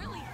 really